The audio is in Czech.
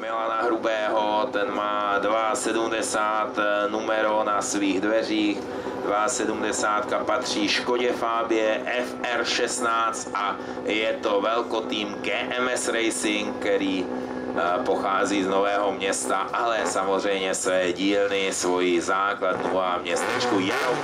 Milana Hrubého, ten má 2,70 eh, numero na svých dveřích, 2,70 patří Škodě Fábě FR16 a je to velkotým GMS Racing, který eh, pochází z Nového města, ale samozřejmě své dílny, svoji základnu a městečku Jarou.